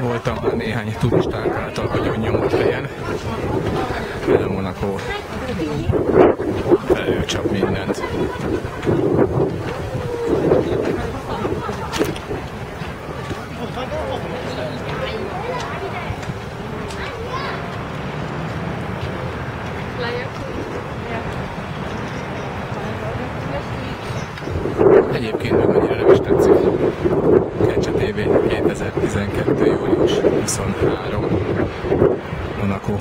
voltam már néhány turisták által nagyon nyomott helyen. A Monaco előcsap mindent. Egyébként meg annyira nem is tetszik. TV 2012. július 23. Monaco.